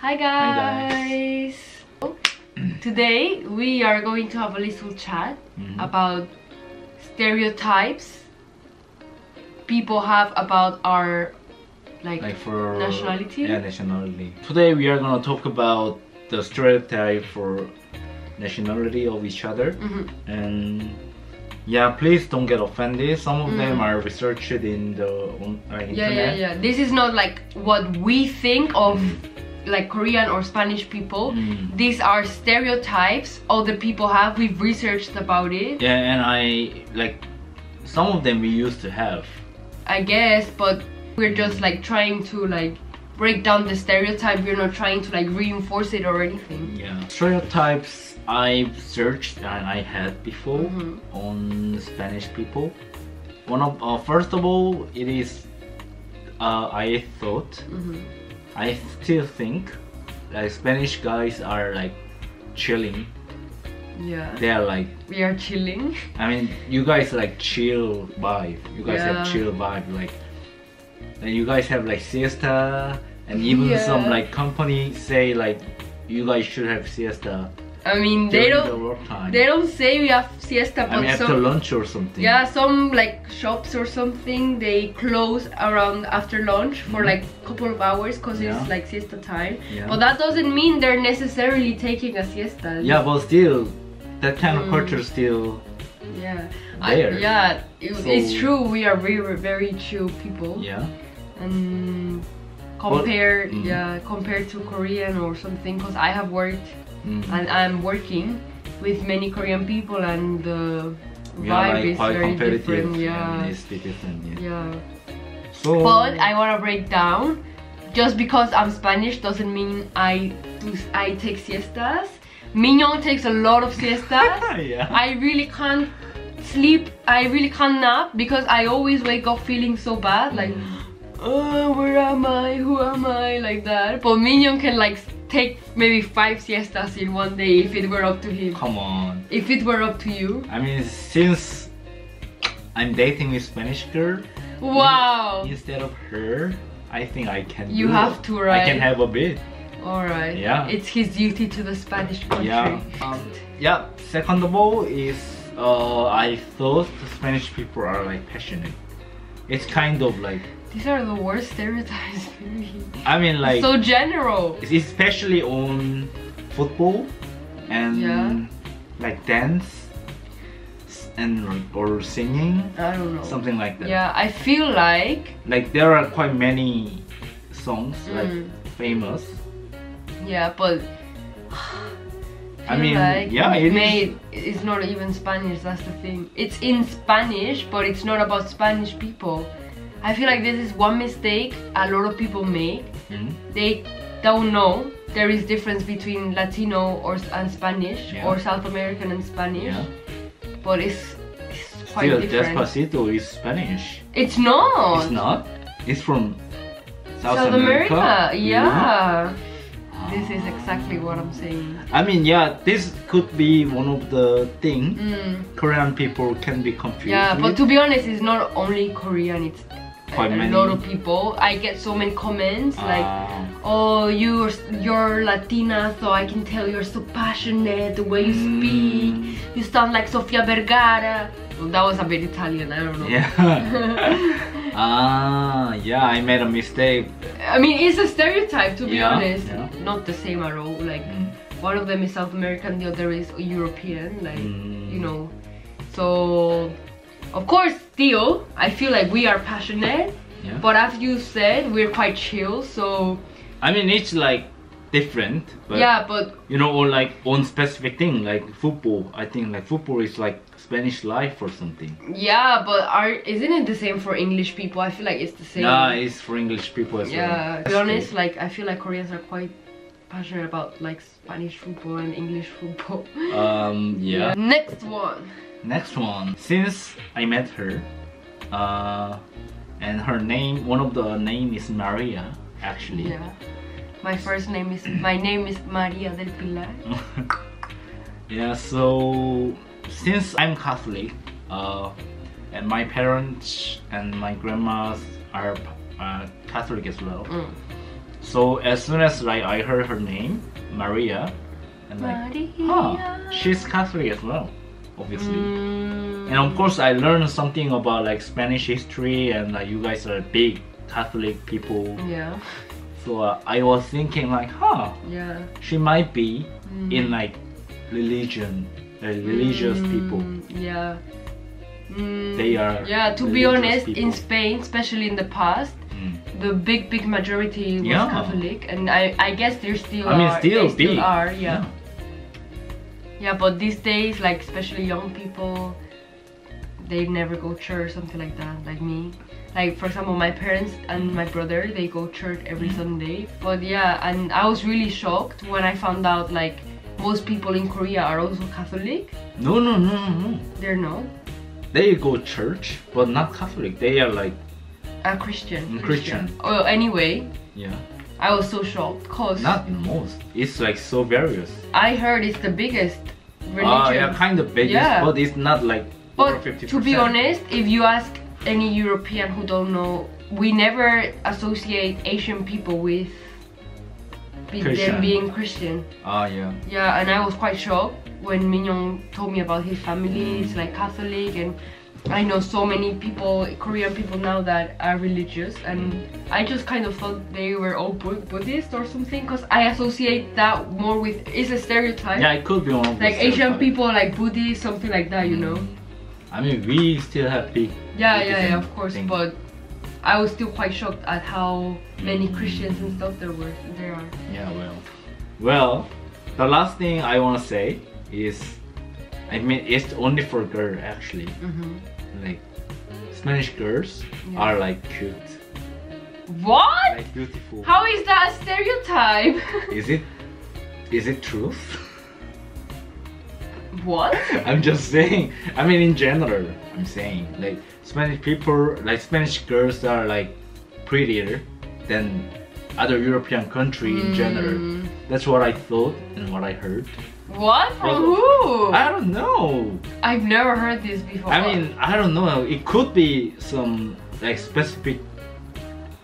Hi guys. Today we are going to have a little chat Mhm. about stereotypes people have about our like, like for Nationality? Yeah, nationality. Today we are gonna talk about the stereotype for nationality of each other, Mhm. and yeah, please don't get offended. Some of them Mm. are researched in the on, uh, internet. yeah yeah yeah. This is not like what we think of like Korean or Spanish people. Mm. These are stereotypes other people have. We've researched about it. Yeah, and I like some of them we used to have. I guess, but we're just like trying to like break down the stereotype. We're not trying to like reinforce it or anything. Yeah, stereotypes I've searched and I had before Mhm. on Spanish people. One of uh, first of all, it is uh, I thought Mhm. I still think like Spanish guys are like chilling. Yeah. They are like We are chilling. I mean you guys like chill vibe. You guys Yeah. have chill vibe like and you guys have like siesta and even Yeah. some like company say like you guys should have siesta I mean, they during the don't. time. They don't say we have siesta, but I mean after some. lunch or something. Yeah, some like shops or something they close around after lunch for Mhm. like a couple of hours because Yeah. it's like siesta time. Yeah. But that doesn't mean they're necessarily taking a siesta. Yeah, but still, that kind of Mm. culture still. Yeah. There. I, yeah, it- it's true. We are very, very chill people. Yeah. And compare, mm. yeah, compared to Korean or something, because I have worked Mm. and I'm working with many Korean people, and the we vibe like is quite very competitive. different. Yeah. it's different. Yeah. Yeah. So. But I want to break down. Just because I'm Spanish doesn't mean I do, I take siestas. Minyong takes a lot of siestas. yeah. I really can't sleep. I really can't nap because I always wake up feeling so bad. Like, Mm. Oh, where am I? Who am I? Like that. But Minyong can like take maybe five siestas in one day if it were up to him. Come on. If it were up to you. I mean, since I'm dating a Spanish girl, Wow. instead of her, I think I can. You have it. to, right? I can have a bit. Alright. Yeah. It's his duty to the Spanish country. Yeah. Um, yeah. Second of all is uh, I thought the Spanish people are like passionate. It's kind of like These are the worst stereotypes. period. I mean like so general. especially on football and Yeah. like dance and or singing I don't know. something like that. Yeah, I feel like Like there are quite many songs like Mm. famous. yeah, but I mean, like yeah, it is. made it's not even Spanish. That's the thing. It's in Spanish, but it's not about Spanish people. I feel like this is one mistake a lot of people make. Mhm. They don't know there is difference between Latino or and Spanish Yeah. or South American and Spanish, Yeah. but it's, it's quite Still, different. Despacito is Spanish. It's not. It's not. It's from South, South America. America, Really? yeah. This is exactly what I'm saying. I mean, yeah, this could be one of the thing Mm. Korean people can be confused. Yeah, but with. to be honest, it's not only Korean. It's Quite a many. lot of people. I get so many comments like, Ah. "Oh, you're you're Latina, so I can tell you're so passionate. The way you Mm. speak, you sound like Sofia Vergara." Well, that was a bit Italian. I don't know. Yeah. ah, yeah, I made a mistake. I mean, it's a stereotype to be Yeah, honest. yeah. Not the same at all. Like Mm. one of them is South American, the other is European. Like Mm. you know. So of course, still, I feel like we are passionate. Yeah. But as you said, we're quite chill. So I mean, it's like different, but yeah, but you know, or like on specific thing, like football. I think like football is like Spanish life or something. yeah, but are isn't it the same for English people? I feel like it's the same. Yeah, it's for English people as well. yeah. To be honest, like I feel like Koreans are quite passionate about like Spanish football and English football. Um, yeah. Next one. Next one. Since I met her, uh, and her name, one of the name is Maria, actually. Yeah. My first name is my name is Maria del Pilar. yeah. So since I'm Catholic, uh, and my parents and my grandmas are uh, Catholic as well. Mm. So as soon as like I heard her name, Maria, and like, huh, she's Catholic as well, obviously. Mm. And of course, I learned something about like Spanish history, and like you guys are big Catholic people. Yeah, So uh, I was thinking like, huh, yeah. she might be Mm. in like religion, uh, religious people. Mm, Yeah. Mm, They are Yeah, to be honest, in. Spain, especially in the past, Mm. the big, big majority was Yeah. Catholic, and I, I guess there still I mean, are. still they still big. are, yeah. yeah. But these days, like especially young people, they never go church, something like that, like me. Like for example, my parents and my brother, they go church every Mm. Sunday. But yeah, and I was really shocked when I found out like most people in Korea are also Catholic. No, no, no, no, no. They're not. They go church, but not Catholic. They are like, A Christian. Mm, Christian. Oh, anyway, yeah, I was so shocked because not most. It's like so various. I heard it's the biggest religion. Ah, yeah, kind of big, Yeah. but it's not like over but 50%. to be honest, if you ask any European who don't know, we never associate Asian people with Christian. them being Christian. Ah, yeah. Yeah, and I was quite shocked when Minyong told me about his family. Mm. It's like Catholic, and I know so many people, Korean people now that are religious, and I just kind of thought they were all Bu- Buddhist or something, because I associate that more with it's a stereotype. Yeah, it could be one of Like Asian people, like Buddhist, something like that, you know. I mean, we still have big. Yeah, yeah, yeah, of course, thing. but. I was still quite shocked at how many Mm. Christians and stuff there were. There are. Yeah, well, well, the last thing I want to say is, I mean, it's only for girl actually. hmm Like, Spanish girls Yeah. are like cute, What? like beautiful. How is that a stereotype? Is it? Is it truth? what? I'm just saying. I mean, in general, I'm saying like Spanish people, like Spanish girls are like prettier than other European country in general. Mm. That's what I thought and what I heard. What? From who? I don't know. I've never heard this before. I mean, I don't know. It could be some like specific,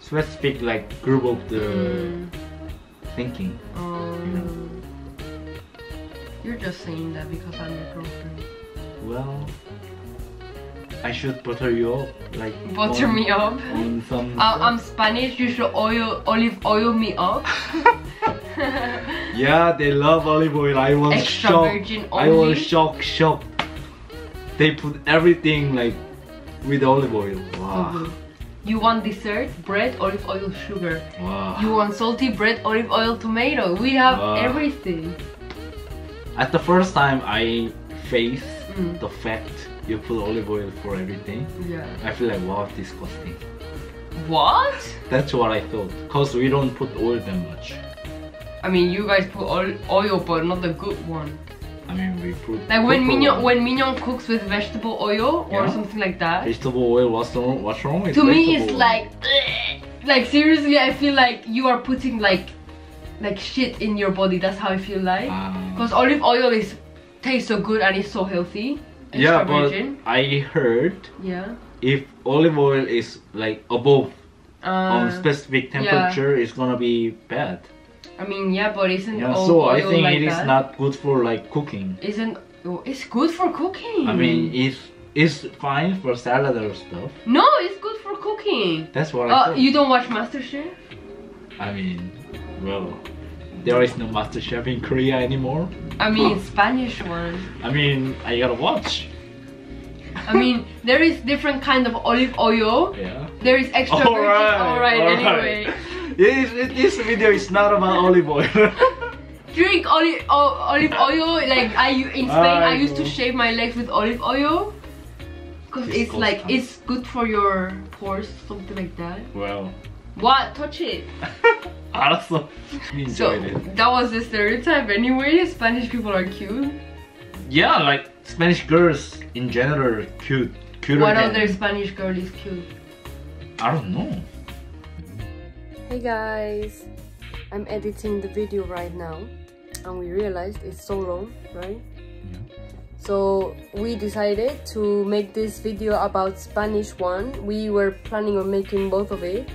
specific like group of the Mm, thinking. um, you're just saying that because I'm your girlfriend. Well, I should butter you up, like Butter on- me up. on some. Uh, I'm Spanish. You should oil, olive oil me up. Yeah, they love olive oil. I was Extra shocked. virgin I only. was shocked, shocked. They put everything like with olive oil. Wow. Mhm. You want dessert? Bread, olive oil, sugar. Wow. You want salty bread, olive oil, tomato. We have Wow. everything. At the first time I faced Mm. the fact you put olive oil for everything, Yeah. I feel like wow, disgusting. What? That's what I thought. Cause we don't put oil that much. I mean, you guys put oil, oil but not the good one. I mean, we put Like when Minyong oil. when Minyong cooks with vegetable oil or Yeah. something like that. vegetable oil. What's wrong? What's wrong with To me, it's oil? like, like seriously, I feel like you are putting like, like shit in your body. That's how I feel like. Ah. Because olive oil is tastes so good and it's so healthy. Extra yeah, but virgin. I heard Yeah. if olive oil is like above Uh, on specific temperature, it's gonna be bad. I mean, yeah, but isn't Yeah, all so I think like it is that? not good for like cooking. Isn't oh, it's good for cooking? I mean, it's it's fine for salad or stuff. no, it's good for cooking. That's what I Oh, thought. you don't watch MasterChef? I mean, well, there is no Master Chef in Korea anymore. I mean, Spanish one. I mean, I gotta watch. I mean, there is different kind of olive oil. Yeah. There is extra virgin. Alright, Alright, alright. anyway. This, this video is not about olive oil. Drink olive o- olive oil. Like I u- in Spain, I used to Aigo. shave my legs with olive oil. Cause it's like Disgusting. it's good for your pores, something like that. well, What? Touch it. 알았어. So Enjoyed it. that was the stereotype anyway. Spanish people are cute. Yeah, like Spanish girls in general are cute. Cuter What than, other Spanish girl is cute? I don't know. Hey guys, I'm editing the video right now and we realized it's so long, right? Yeah. So we decided to make this video about Spanish one. We were planning on making both of it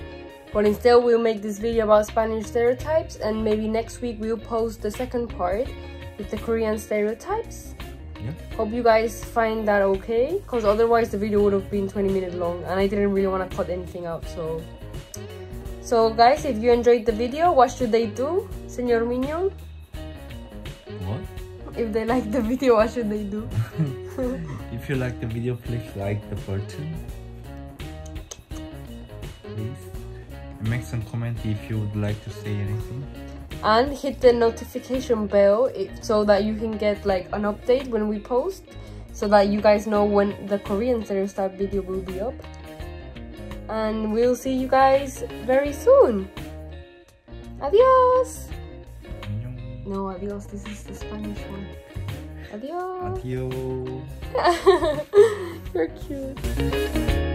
But instead, we'll make this video about Spanish stereotypes, and maybe next week we'll post the second part with the Korean stereotypes. Yeah. Hope you guys find that okay, because otherwise the video would have been 20 minutes long, and I didn't really want to cut anything out. So, so guys, if you enjoyed the video, what should they do, Senor Minion? What? If they like the video, what should they do? If you like the video, please like the button. Please. And make some comment if you would like to say anything. and hit the notification bell if, so that you can get like an update when we post so that you guys know when the korean stereotype video will be up and we'll see you guys very soon. Adios no adios this is the spanish one. Adios Adios. you're cute